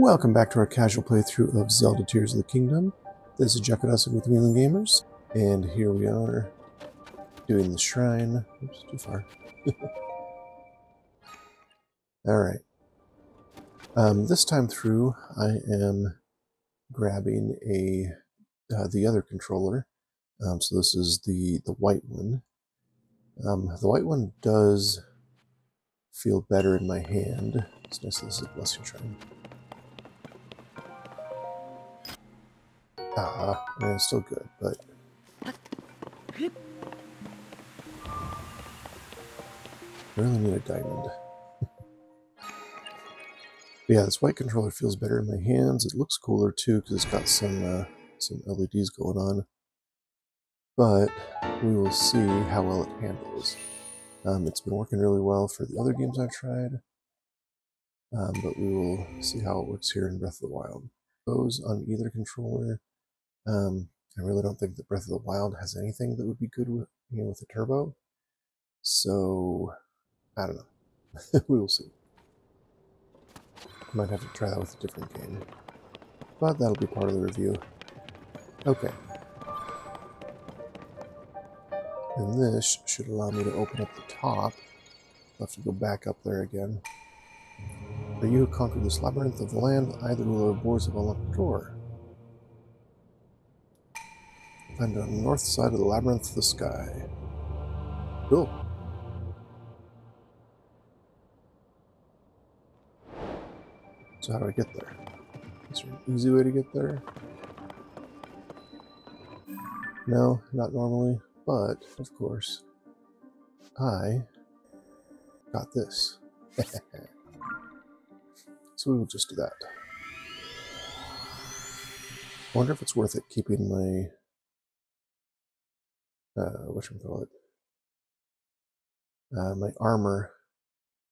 Welcome back to our casual playthrough of Zelda Tears of the Kingdom. This is Jakarasag with Greenland Gamers, and here we are doing the shrine. Oops, too far. Alright. Um, this time through, I am grabbing a uh, the other controller. Um, so this is the, the white one. Um, the white one does feel better in my hand. It's nice this is a Blessing Shrine. Ah, I mean, it's still good, but... I really need a diamond. yeah, this white controller feels better in my hands. It looks cooler, too, because it's got some, uh, some LEDs going on. But we will see how well it handles. Um, it's been working really well for the other games I've tried. Um, but we will see how it works here in Breath of the Wild. Goes on either controller. Um, I really don't think that Breath of the Wild has anything that would be good with you know with a turbo. So I don't know. we will see. Might have to try that with a different game. But that'll be part of the review. Okay. And this should allow me to open up the top. I'll have to go back up there again. For you who conquered this labyrinth of the land, I, the ruler of Boars, have unlocked the door. On the north side of the labyrinth of the sky. Cool. So how do I get there? Is there an easy way to get there? No, not normally, but of course, I got this. so we will just do that. I wonder if it's worth it keeping my uh, what should we call it? Uh, my armor,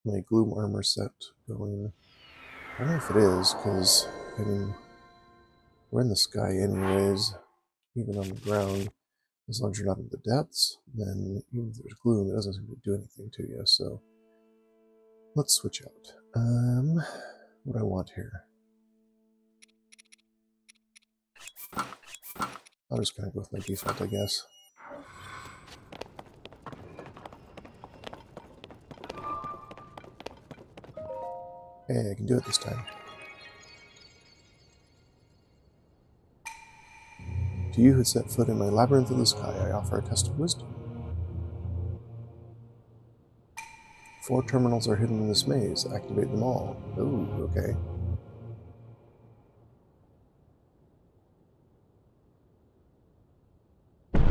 my gloom armor set going. I don't know if it is, because, I mean, we're in the sky anyways, even on the ground. As long as you're not in the depths, then even if there's gloom, it doesn't seem to do anything to you, so let's switch out. Um, what do I want here? I'll just of go with my default, I guess. Hey, I can do it this time. To you who set foot in my labyrinth of the sky, I offer a test of wisdom. Four terminals are hidden in this maze. Activate them all. Ooh, okay. There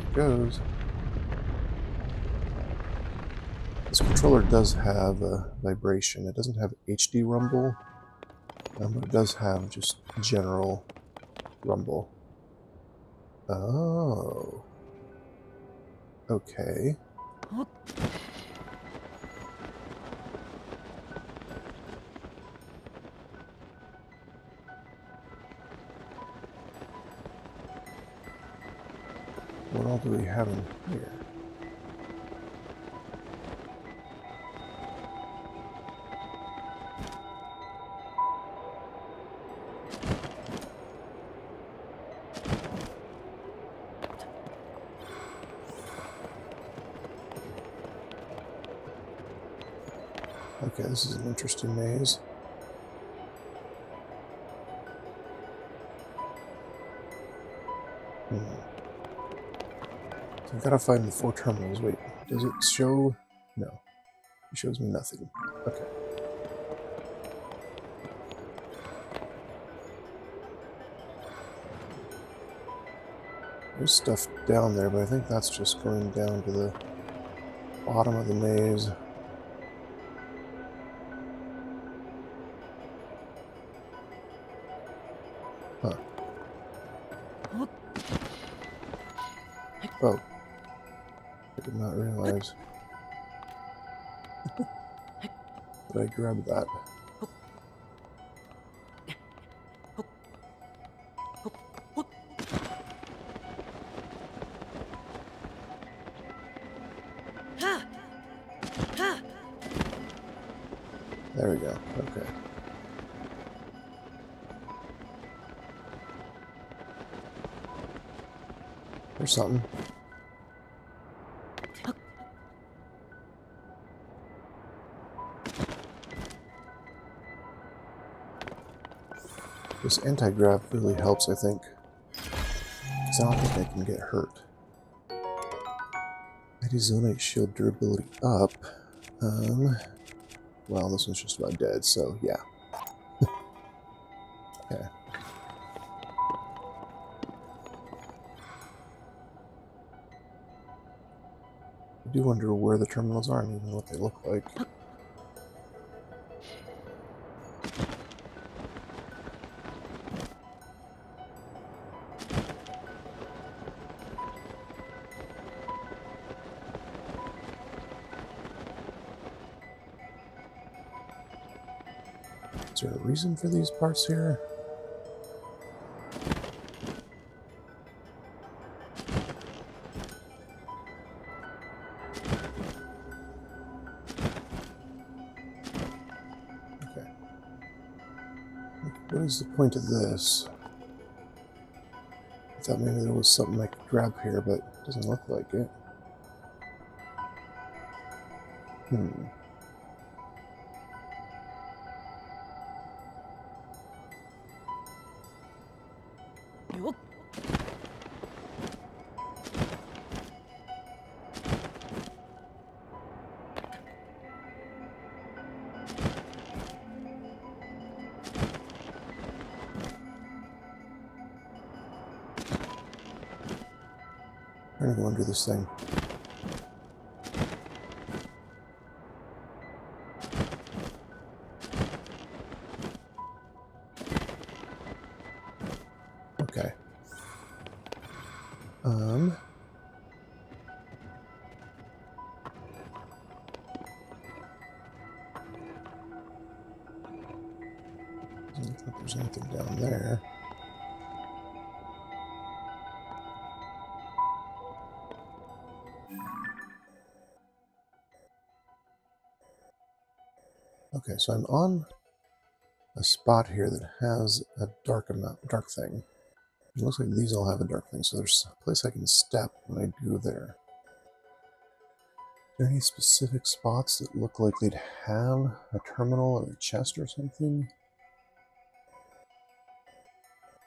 it goes. This controller does have a vibration. It doesn't have HD rumble, um, but it does have just general rumble. Oh. Okay. What all do we have in here? Interesting maze. Hmm. So I've got to find the four terminals. Wait, does it show? No. It shows me nothing. Okay. There's stuff down there, but I think that's just going down to the bottom of the maze. Oh. I did not realize. Did I grab that? Something. This anti-grav really helps, I think. Because I don't think I can get hurt. Anti-zonaite shield durability up. Um, well, this one's just about dead, so yeah. okay. I do wonder where the terminals are and even what they look like. Is there a reason for these parts here? What is the point of this? I thought maybe there was something I could grab here, but it doesn't look like it. Hmm. Thing. Okay. Um. Doesn't look like there's anything down there. So I'm on a spot here that has a dark amount, dark thing. It looks like these all have a dark thing, so there's a place I can step when I do there. Are there any specific spots that look like they'd have a terminal or a chest or something?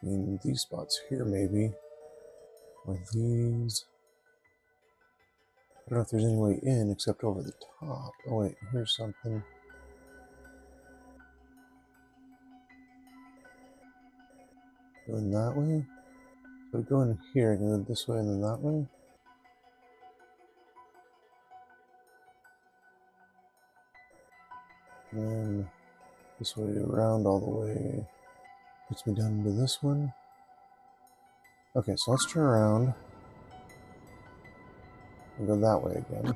I mean, these spots here maybe. Or these. I don't know if there's any way in except over the top. Oh wait, here's something. Going that way? So go in here, and then this way and then that way? And then this way around all the way. Puts me down into this one. Okay, so let's turn around. And go that way again.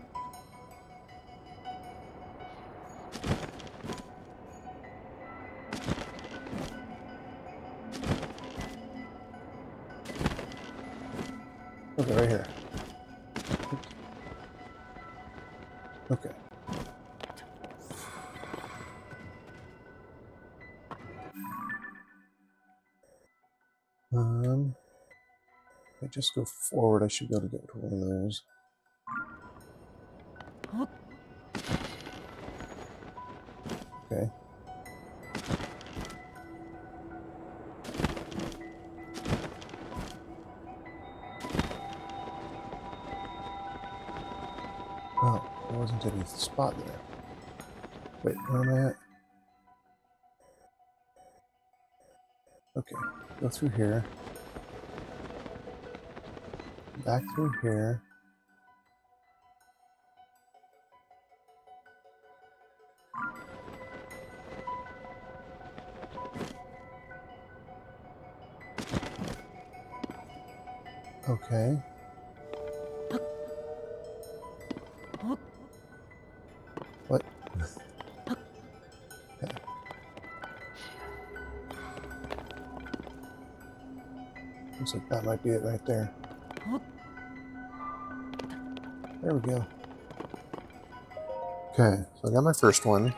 Okay, right here. Okay. Um, if I just go forward, I should be able to get to one of those. Wasn't spot there. Wait, where am I at? Okay, go through here. Back through here. Okay. Be it right there. There we go. Okay, so I got my first one.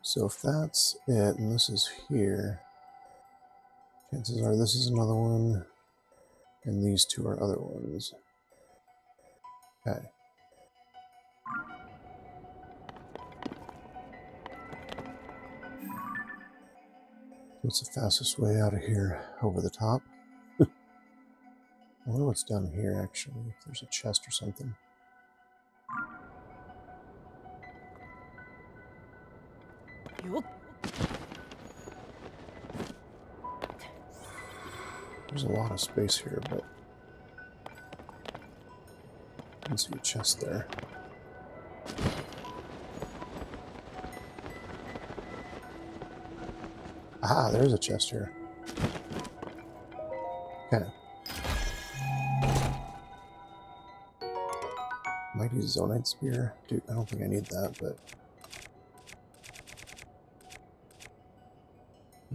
So if that's it, and this is here, Chances are this is another one, and these two are other ones. Okay. What's the fastest way out of here? Over the top? I wonder what's down here, actually, if there's a chest or something. There's a lot of space here, but I can see a chest there. Ah, there's a chest here. Okay. Mighty Zonaite Spear. Dude, I don't think I need that, but...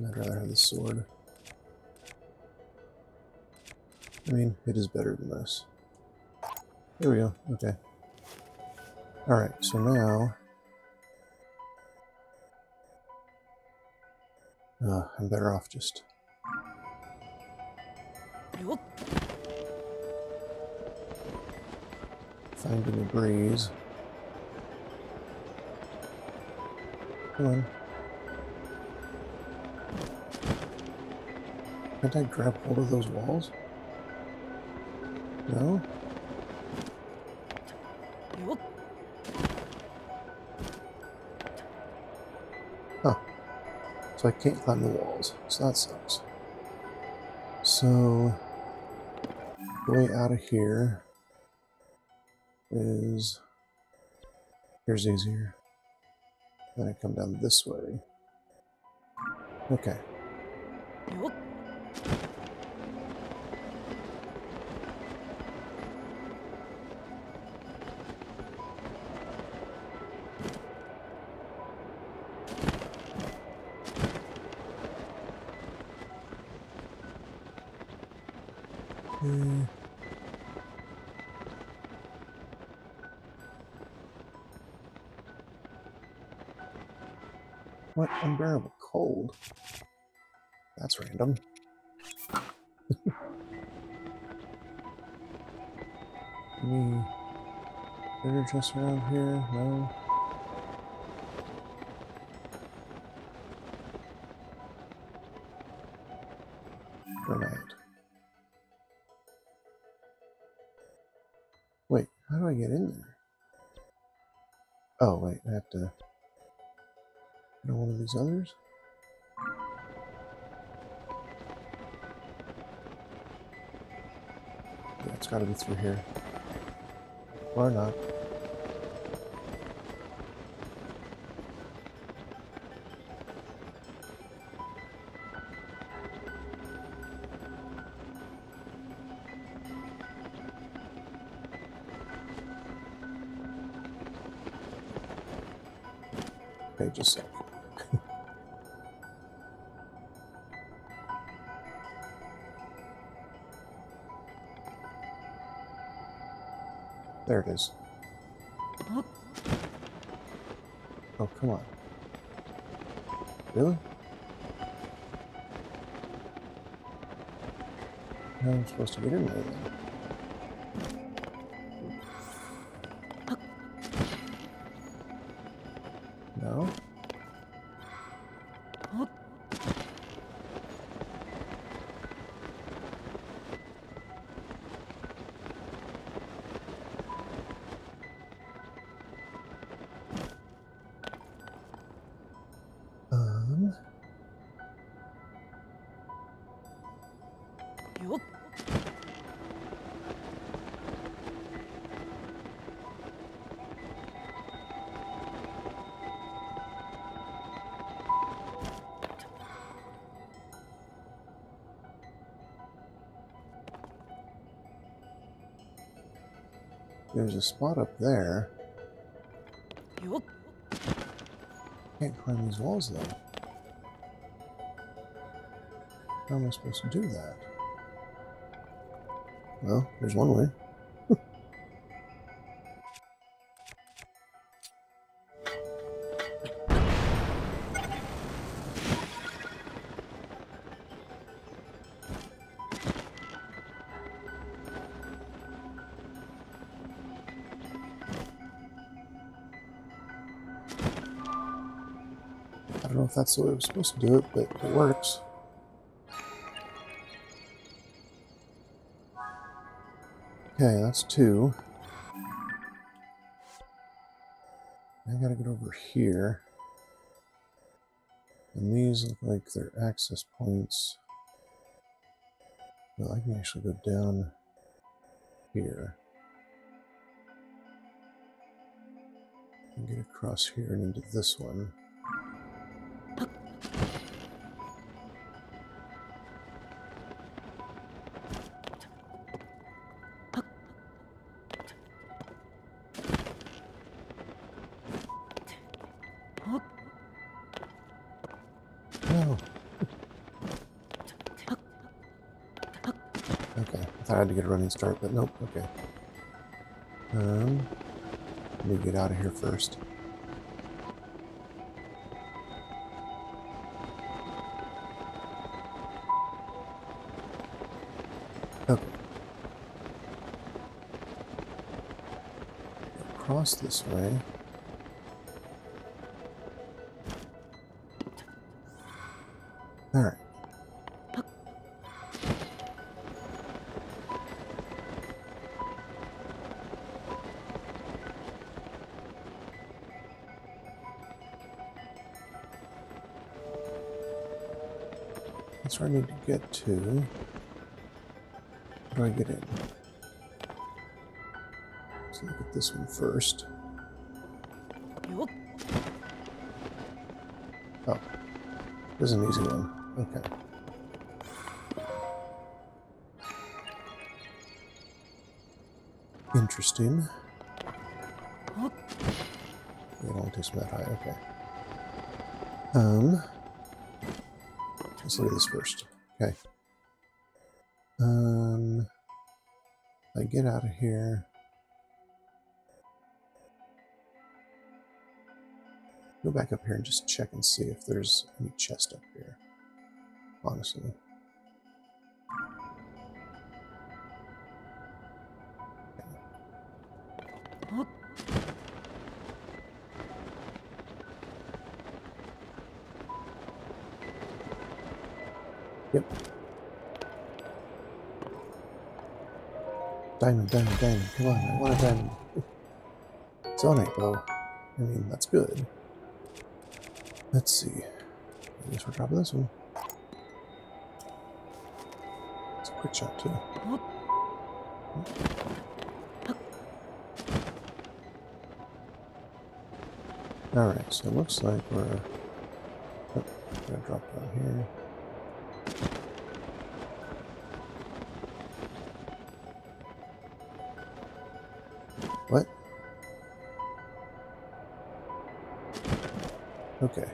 I'd rather have the sword. I mean, it is better than this. There we go. Okay. Alright, so now... Uh, I'm better off just... Finding a breeze. Come on. Can't I grab hold of those walls? No? So I can't climb the walls, so that sucks. So, the way out of here is, here's easier. Then I come down this way. Okay. Just around here? No. Wait, how do I get in there? Oh, wait, I have to know one of these others? Yeah, it's got to be through here. Or not. Okay, just sec. There it is. Oh, come on. Really? How am I supposed to get in there then? There's a spot up there. Can't climb these walls though. How am I supposed to do that? Well, there's one way. That's the way I'm supposed to do it, but it works. Okay, that's two. I gotta get over here. And these look like they're access points. Well, I can actually go down here. And get across here and into this one. Okay, I thought I had to get a running start, but nope, okay. Um, let me get out of here first. Across this way. Alright. That's where I need to get to. How do I get in? Let's look at this one first. Oh, this is an easy one. Okay. Interesting. It only takes me that high. Okay. Um. Let's look at this first. Okay. Um. I get out of here. Go back up here and just check and see if there's any chest up here. Honestly. Yep. Diamond, diamond, diamond. Come on, I want a diamond. It's on it, bow. I mean, that's good. Let's see. I guess we're dropping this one. It's a quick shot, too. Alright, so it looks like we're... Oh, gonna drop down here.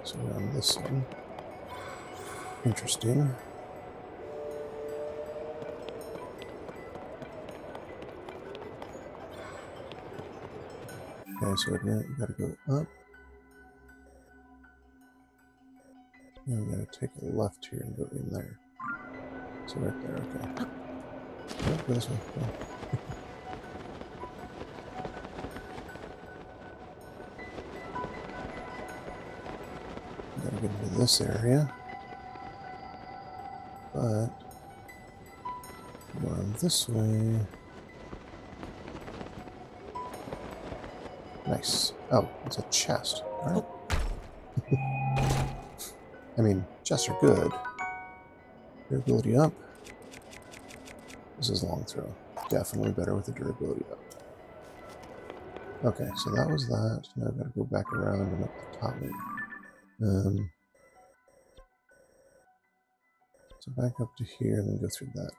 So on this one. Interesting. Okay, so again, you gotta go up. And we gotta take a left here and go in there. So right there, okay. Oh, this way. this area. But going this way. Nice. Oh, it's a chest. Alright. I mean, chests are good. Durability up. This is long throw. Definitely better with the durability up. Okay, so that was that. Now I've got to go back around and up the top. Um, so back up to here and then go through that.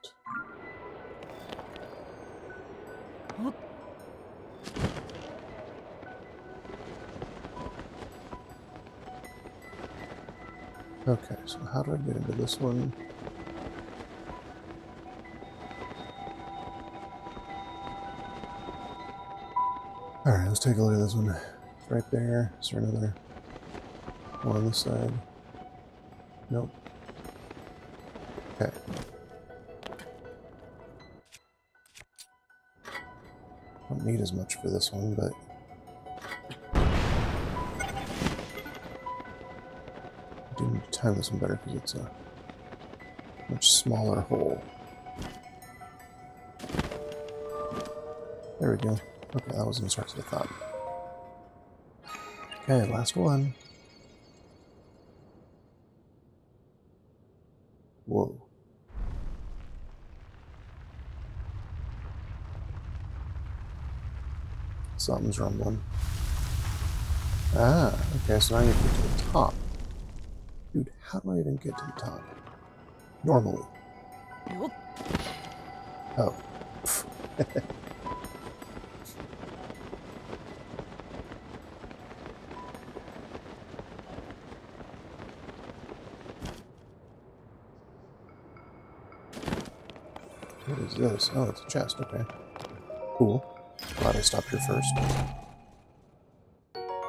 Okay, so how do I get into this one? Alright, let's take a look at this one. It's right there. Is there another one on this side? Nope. Need as much for this one, but I do need to time this one better because it's a much smaller hole. There we go. Okay, that wasn't as hard as I thought. Okay, last one. Something's rumbling. Ah, okay, so now I need to get to the top. Dude, how do I even get to the top? Normally. Oh. what is this? Oh, it's a chest, okay. Cool. Glad I stopped here first.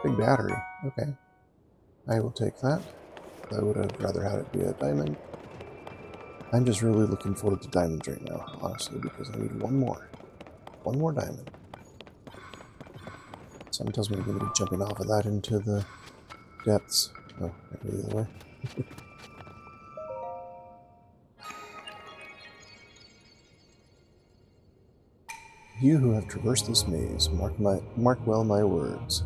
Big battery. Okay. I will take that. I would have rather had it be a diamond. I'm just really looking forward to diamonds right now, honestly, because I need one more. One more diamond. Something tells me I'm going to be jumping off of that into the depths. Oh, maybe the other way. you who have traversed this maze, mark, my, mark well my words.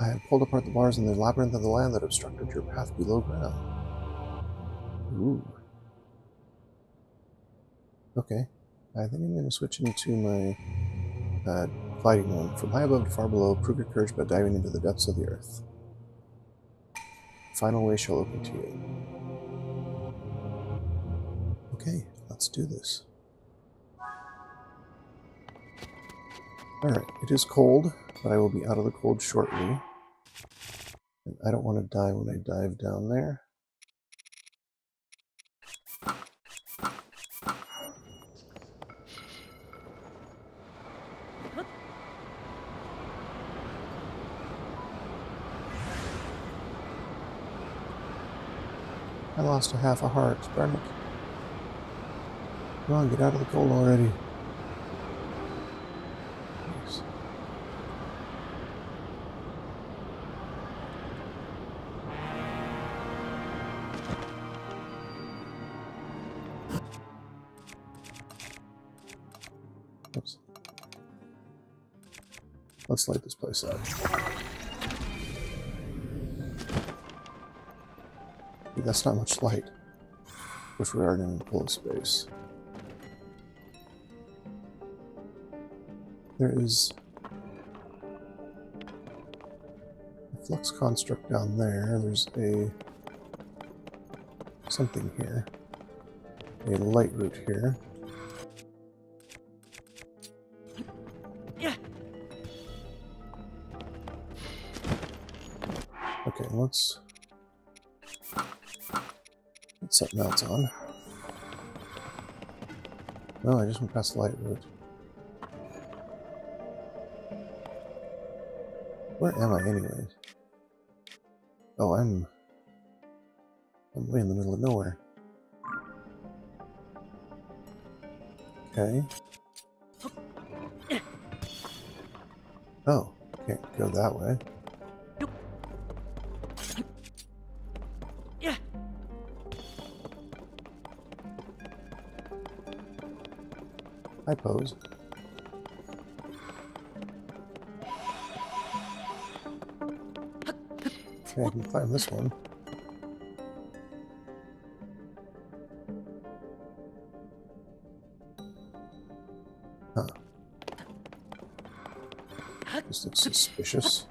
I have pulled apart the bars in the labyrinth of the land that obstructed your path below ground. Ooh. Okay. I think I'm going to switch into my uh, fighting one. From high above to far below, prove your courage by diving into the depths of the earth. Final way shall open to you. Okay, let's do this. Alright, it is cold, but I will be out of the cold shortly. And I don't want to die when I dive down there. I lost a half a heart, darn it. Come on, get out of the cold already. Oops. Let's light this place up. That's not much light, which we are in a full space. There is a flux construct down there. There's a something here. A Lightroot here. Yeah. Okay, let's put something else on. No, I just went past the Lightroot. Where am I anyways? Oh, I'm... I'm way in the middle of nowhere. Okay. Oh, can't go that way. I pose. Okay, I can climb this one. Huh. This looks suspicious.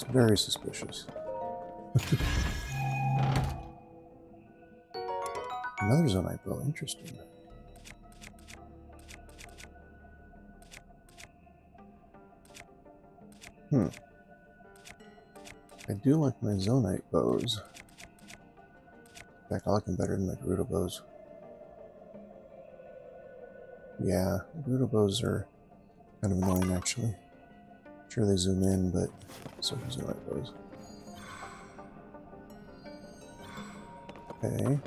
Looks very suspicious. Another zonaite bow, interesting. Hmm. I do like my zonaite bows. In fact, I like them better than my Gerudo bows. Yeah, Gerudo bows are kind of annoying actually. Sure, they zoom in, but so does it right goes. Okay.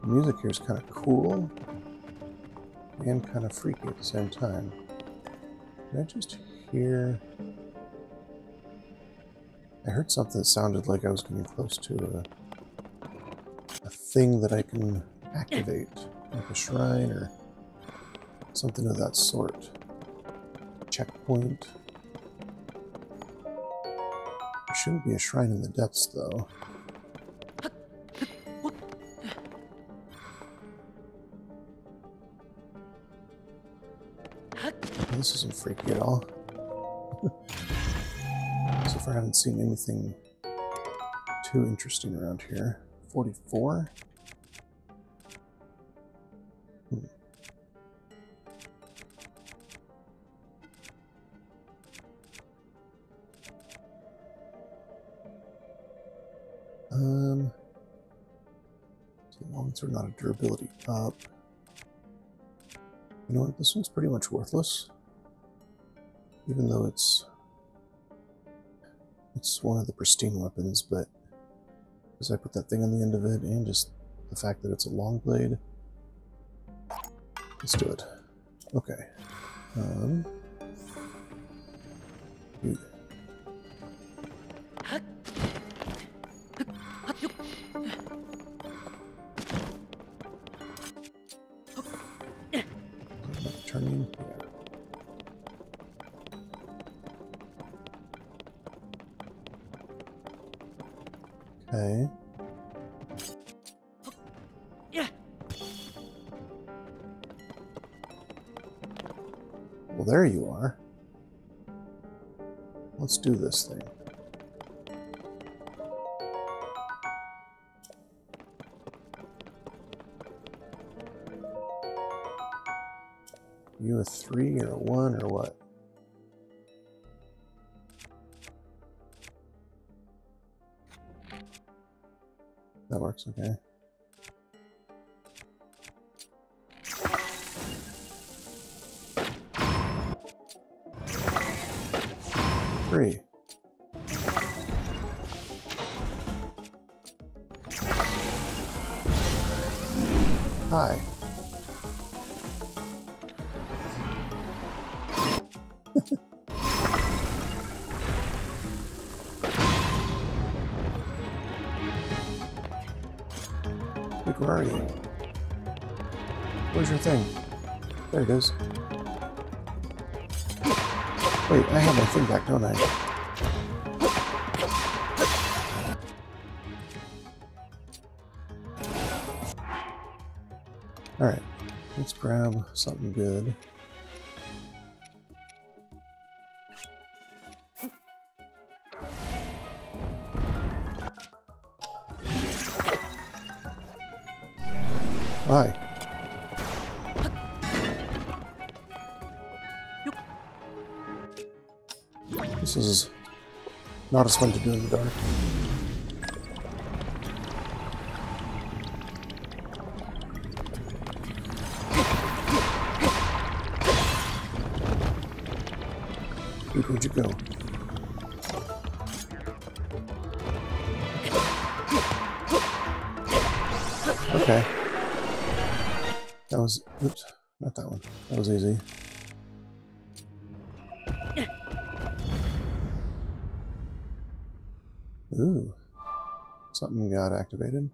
The music here is kind of cool and kind of freaky at the same time. I just hear... I heard something that sounded like I was getting close to a, a thing that I can activate, like a shrine or something of that sort. Checkpoint. There shouldn't be a shrine in the depths, though. This isn't freaky at all. so far I haven't seen anything too interesting around here. 44? Hmm. Um, so long as we're not a durability up. You know what? This one's pretty much worthless even though it's it's one of the pristine weapons, but because I put that thing on the end of it, and just the fact that it's a long blade, let's do it. Okay. Um, Okay. Well, there you are. Let's do this thing. You a three or a one or what? Okay. It is. Wait, I have my thing back, don't I? Alright, let's grab something good. Hi. This is not as fun to do in the dark. Where'd you go? Okay. That was, oops, not that one. That was easy. Activated.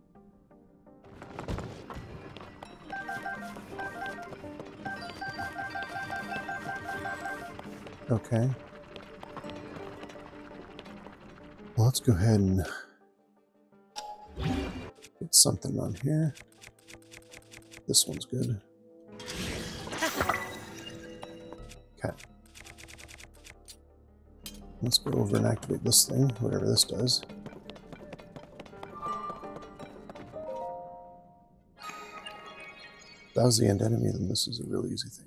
Okay. Well, let's go ahead and get something on here. This one's good. Okay. Let's go over and activate this thing, whatever this does. Was the end enemy, then this is a really easy thing.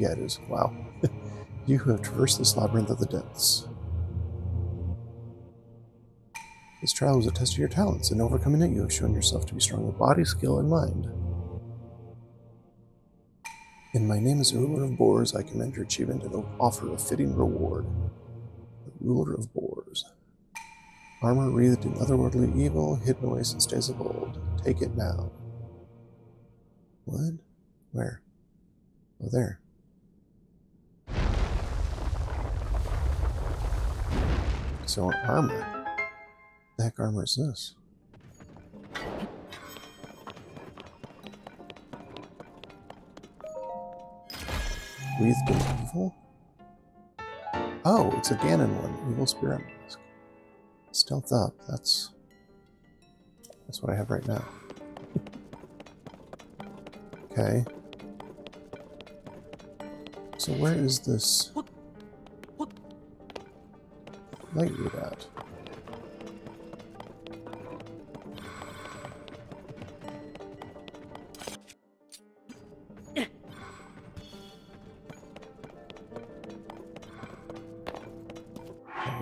Yeah, it is. Wow. you who have traversed this labyrinth of the depths. This trial was a test of your talents. and overcoming it, you have shown yourself to be strong in body, skill, and mind. In my name as ruler of Boars, I commend your achievement and offer a fitting reward. The ruler of Boars. Armor wreathed in otherworldly evil, hidden away since days of old. Take it now. What? Where? Oh, there. So, armor. The heck armor is this? Wreathed in evil? Oh, it's a Ganon one. Evil Spirit Mask. Stealth up. That's... That's what I have right now. Okay. So where is this Lightroot at?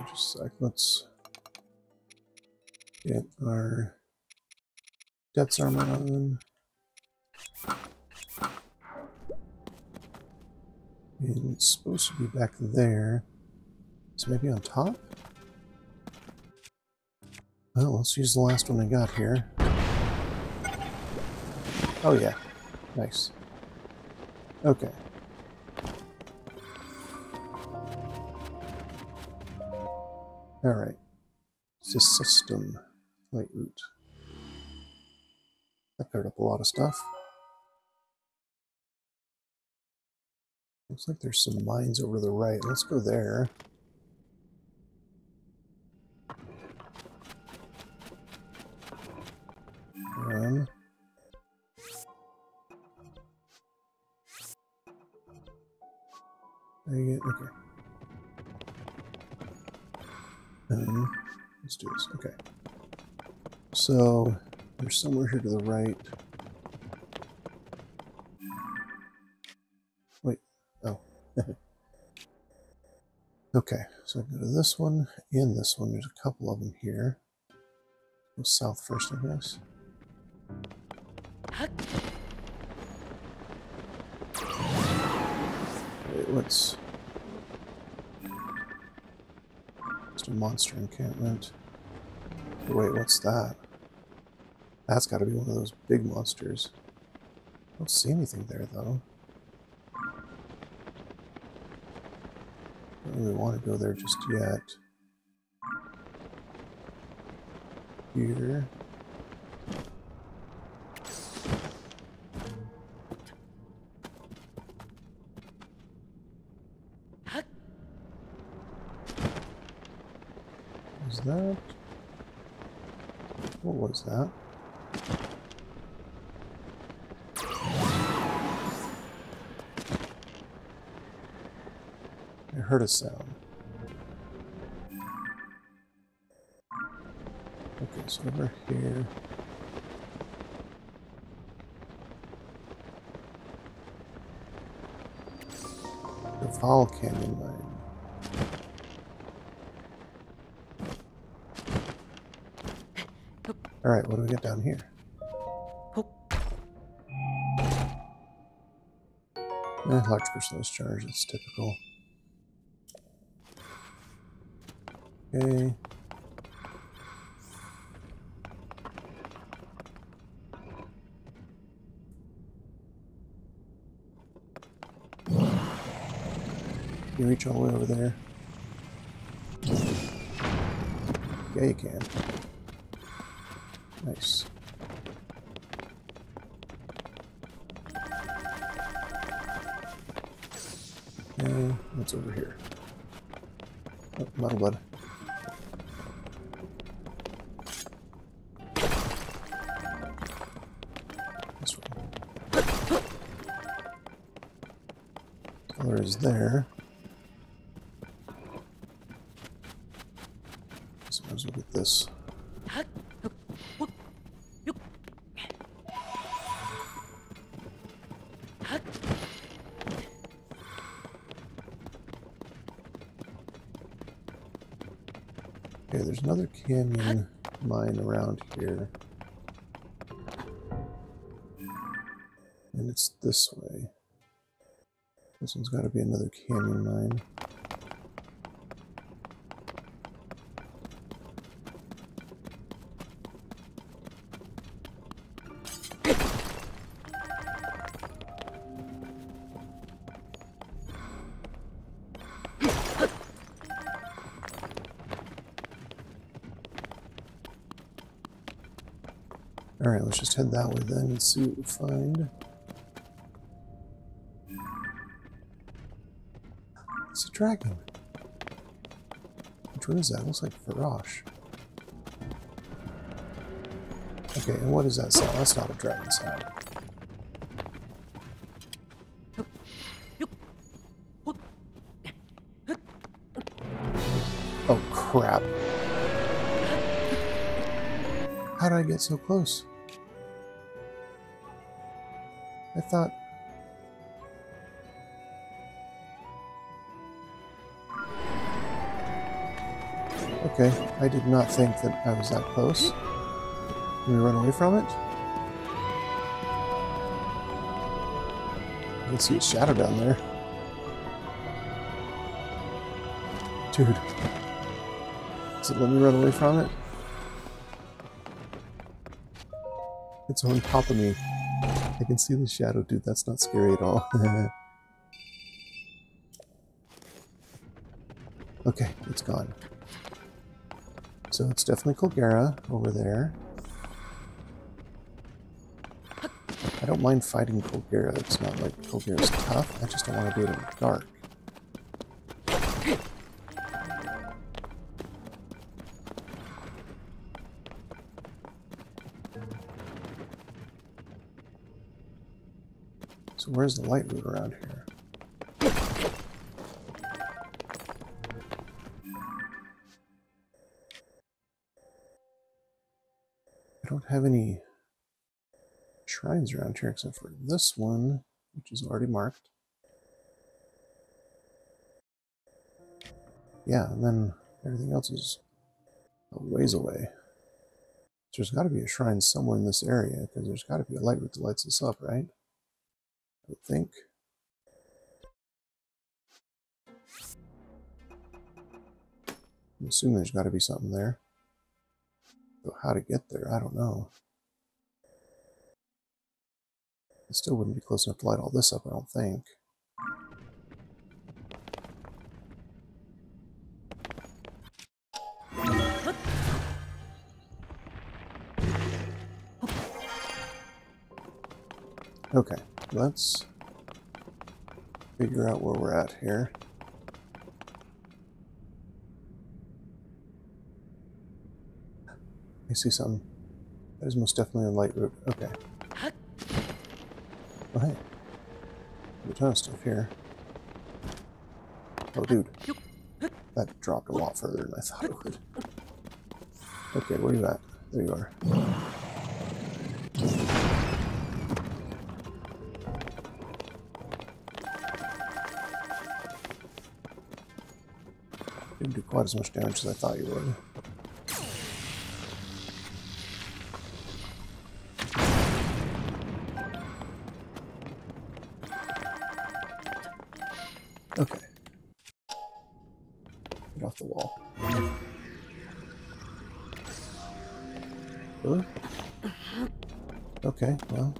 just a sec. Let's get our depths armor on. And it's supposed to be back there. So maybe on top? Well, let's use the last one I got here. Oh yeah. Nice. Okay. Alright. It's a System. Lightroot. That cleared up a lot of stuff. Looks like there's some mines over to the right. Let's go there. Um, okay. Um, let's do this. Okay. So there's somewhere here to the right. Okay. So I go to this one and this one. There's a couple of them here. Go south first, I guess. Wait, let's a monster encampment. Wait, what's that? That's got to be one of those big monsters. I don't see anything there, though. Really want to go there just yet. Here. that? What was that? Heard a sound. Okay, so over here. The Vol Canyon Mine. Alright, what do we get down here? Eh, large personalized charge, it's typical. Okay. You reach all the way over there? Yeah, you can. Nice. Okay, what's over here? Oh, metal blood. there. So might as get this. Okay, there's another canyon mine around here. And it's this way. One's got to be another canyon mine. Alright, let's just head that way then and see what we find. Dragon. Which one is that? It looks like Farosh. Okay, and what is that sound? That's not a dragon sound. Oh crap. How did I get so close? I thought... Okay, I did not think that I was that close. Can we run away from it? I can see a shadow down there. Dude. Does it let me run away from it? It's on top of me. I can see the shadow, dude. That's not scary at all. okay, it's gone. So it's definitely Colgera over there. I don't mind fighting Colgera. It's not like Colgera's tough. I just don't want to do it in the dark. So where's the Lightroot around here? I don't have any shrines around here except for this one, which is already marked. Yeah, and then everything else is a ways away. So there's got to be a shrine somewhere in this area, because there's got to be a light that lights us up, right? I think. I'm assuming there's got to be something there. How to get there, I don't know. It still wouldn't be close enough to light all this up, I don't think. Okay, let's figure out where we're at here. See something. That is most definitely a Lightroot. Okay. Oh, hey. a ton of stuff here. Oh, dude. That dropped a lot further than I thought it would. Okay, where you at? There you are. Didn't do quite as much damage as I thought you would.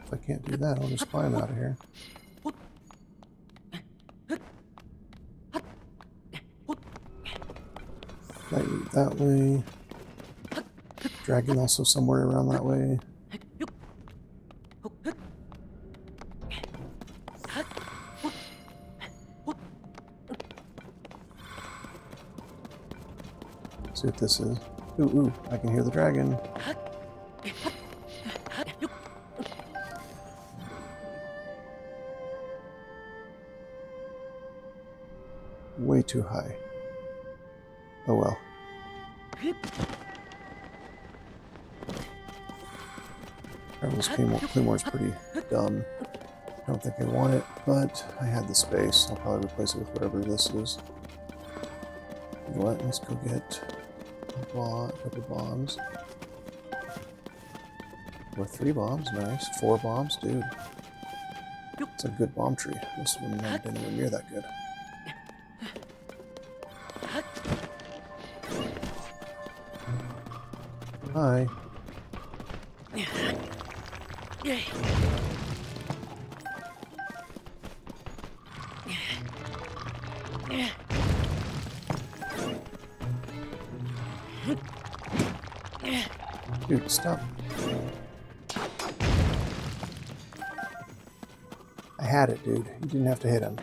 If I can't do that, I'll just climb out of here. Light that way. Dragon also somewhere around that way. See what this is. Ooh, ooh, I can hear the dragon. I don't think I want it, but I had the space. I'll probably replace it with whatever this is. You know what? Let's go get Bomb, a couple bombs. Or three bombs, nice. Four bombs, dude. It's a good bomb tree. This one never been anywhere near that good. Hi. Dude, stop. I had it, dude. You didn't have to hit him.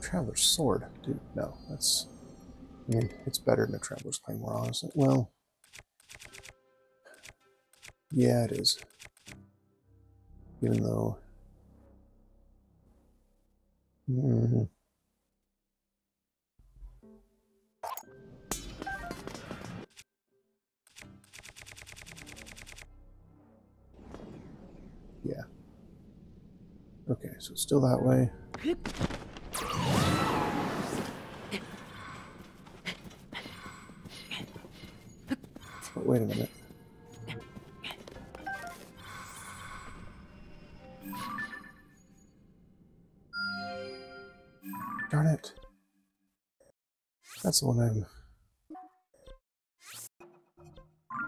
Traveler's Sword. Dude, no. That's... I mean, it's better than a Traveler's Claymore, honestly. Well... Yeah, it is. Even though... Mm, yeah. Still that way. But wait a minute. Darn it. That's the one I'm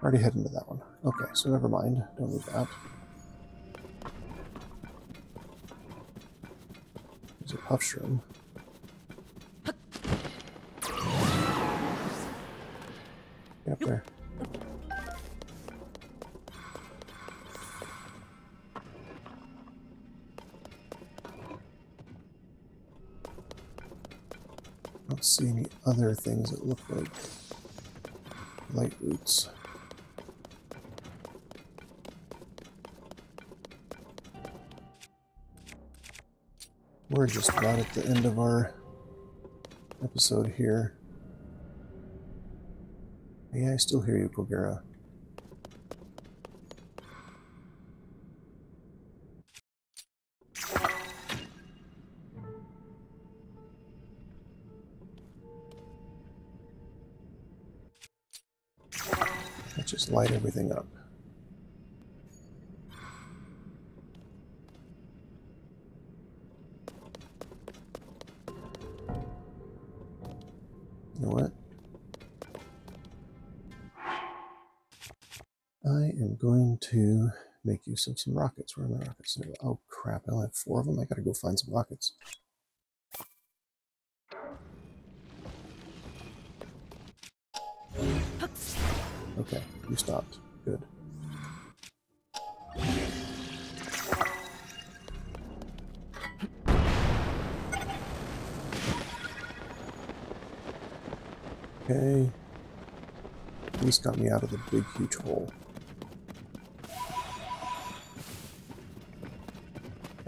already heading to that one. Okay, so never mind. Don't need that. There's a puff shroom. Get up there. I don't see any other things that look like Lightroots. We're just about at the end of our episode here. Yeah, I still hear you, Colgera. Let's just light everything up. Make use of some rockets. Where are my rockets? Oh crap, I only have four of them. I gotta go find some rockets. Okay, you stopped. Good. Okay. At least got me out of the big, huge hole.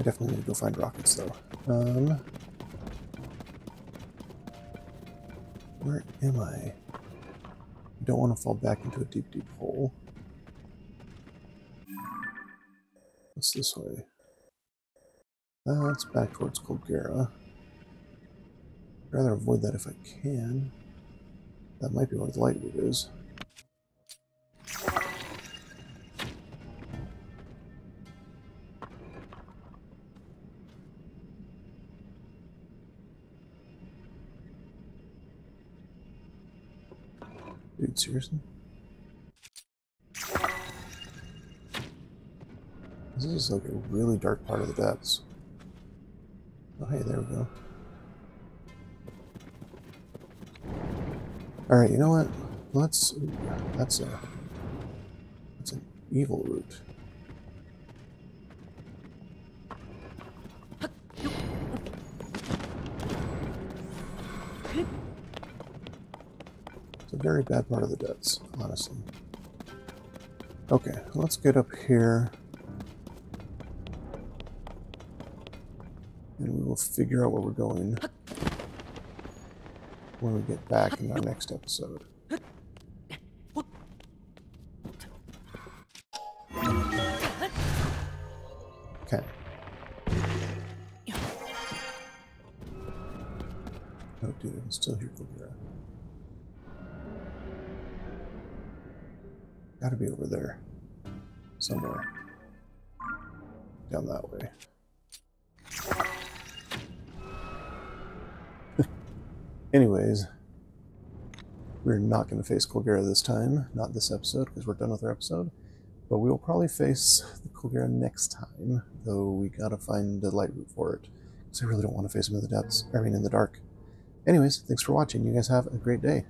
Definitely need to go find rockets, though. Um, where am I? I don't want to fall back into a deep, deep hole. What's this way? That's back towards Colgera. I'd rather avoid that if I can. That might be where the Lightroot is. Seriously? This is like a really dark part of the depths. Oh, hey, there we go. All right, you know what? Let's. That's a. That's an evil root. A very bad part of the depths, honestly. Okay, let's get up here. And we will figure out where we're going when we get back in our next episode. Not going to face Colgera this time, not this episode, because we're done with our episode. But we will probably face the Colgera next time, though we gotta find a Lightroot for it. Because I really don't want to face him in the depths, I mean in the dark. Anyways, thanks for watching. You guys have a great day.